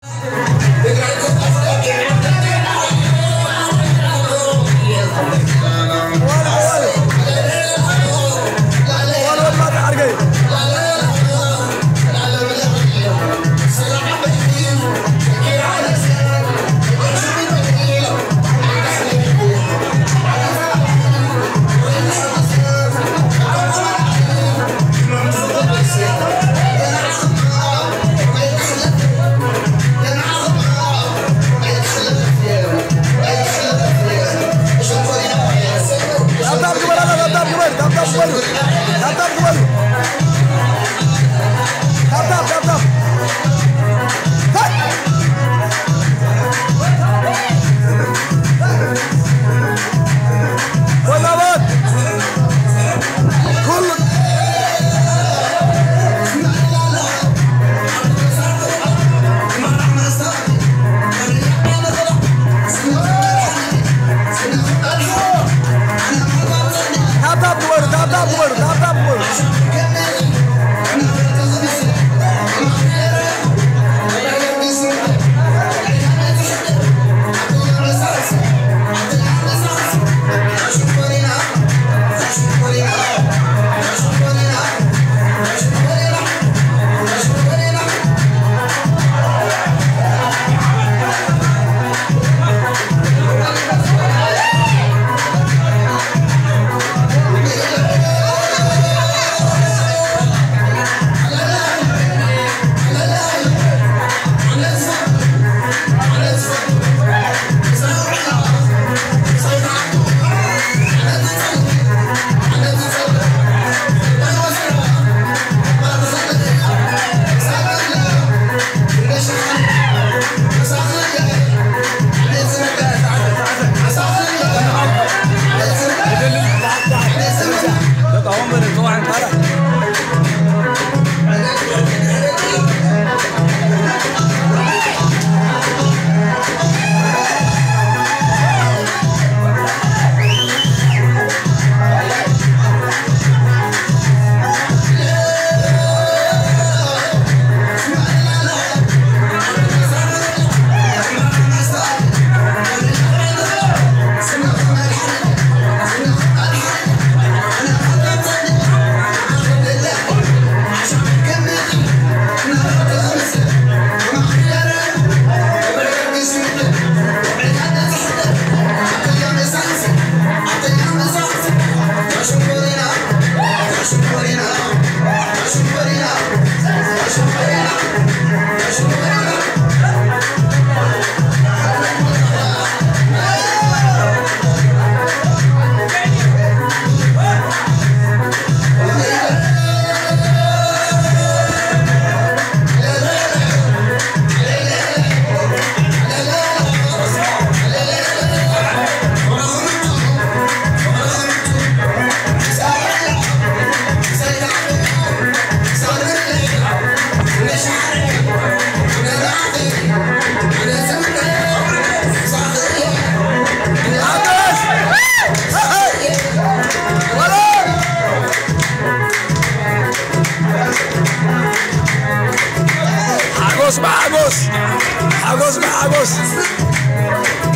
The Agos agos? Agos agos?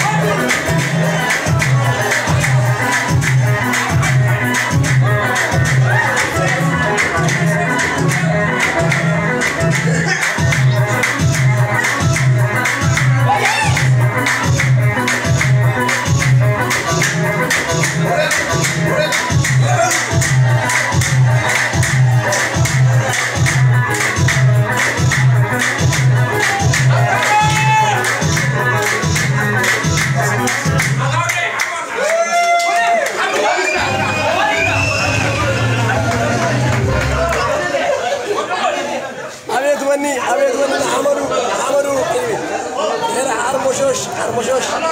怎么说？